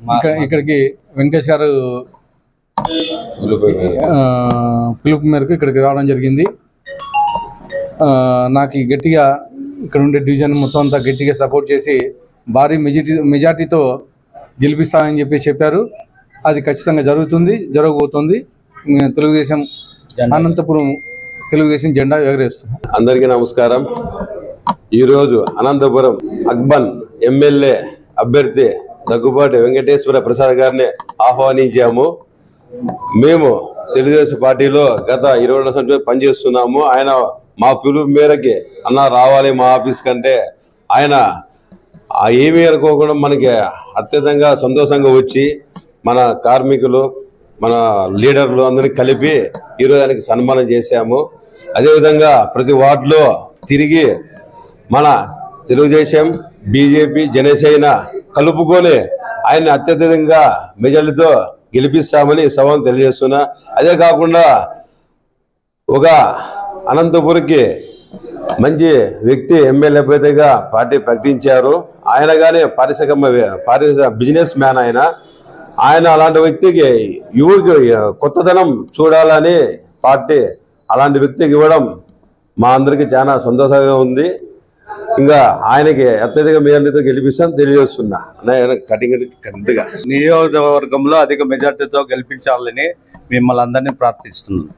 ఇక్కడ ఇక్కడికి వెంకటేష్ గారు పిలుపు మేరకు. ఇక్కడికి రావడం జరిగింది. నాకు గట్టిగా ఇక్కడ ఉండే డివిజన్ మొత్తం అంతా గట్టిగా సపోర్ట్ చేసి భారీ మెజార్టీ మెజార్టీతో గెలిపిస్తానని చెప్పి చెప్పారు. అది ఖచ్చితంగా జరుగుతుంది జరగబోతుంది. తెలుగుదేశం అనంతపురం తెలుగుదేశం జెండా ఎగరేస్తుంది అందరికీ నమస్కారం. ఈరోజు అనంతపురం అక్బన్ ఎమ్మెల్యే అభ్యర్థి దగ్గుబాటి వెంకటేశ్వర ప్రసాద్ గారిని ఆహ్వానించాము. మేము తెలుగుదేశం పార్టీలో గత ఇరవై రెండు సంవత్సరాలు పనిచేస్తున్నాము. ఆయన మా పిలుపు మేరకి అన్న రావాలి మా ఆఫీస్ కంటే. ఆయన ఆ ఏమీ అనుకోకుండా మనకి అత్యంతంగా సంతోషంగా వచ్చి మన కార్మికులు మన లీడర్లు అందరినీ కలిపి ఈరోజు ఆయనకి సన్మానం చేశాము. అదేవిధంగా ప్రతి వార్డులో తిరిగి మన తెలుగుదేశం బీజేపీ జనసేన కలుపుకొని ఆయన్ని అత్యధికంగా మెజార్టీతో గెలిపిస్తామని సభను తెలియజేస్తున్నా. అదే కాకుండా ఒక అనంతపురికి మంచి వ్యక్తి ఎమ్మెల్యే అభ్యర్థిగా పార్టీ ప్రకటించారు. ఆయన కానీ పారిశ్రామిక పారిశ్ర బిజినెస్ మ్యాన్ ఆయన. ఆయన అలాంటి వ్యక్తికి యువకి కొత్తదనం చూడాలని పార్టీ అలాంటి వ్యక్తికి ఇవ్వడం మా అందరికీ చాలా సంతోషంగా ఉంది. ఇంకా ఆయనకి అత్యధిక మెజార్టీతో గెలిపిస్తాను తెలియజేస్తున్నా. కటింగ్ కరెక్ట్గా. నియోజకవర్గంలో అధిక మెజార్టీతో గెలిపించాలని మిమ్మల్ని అందరినీ ప్రార్థిస్తున్నాను.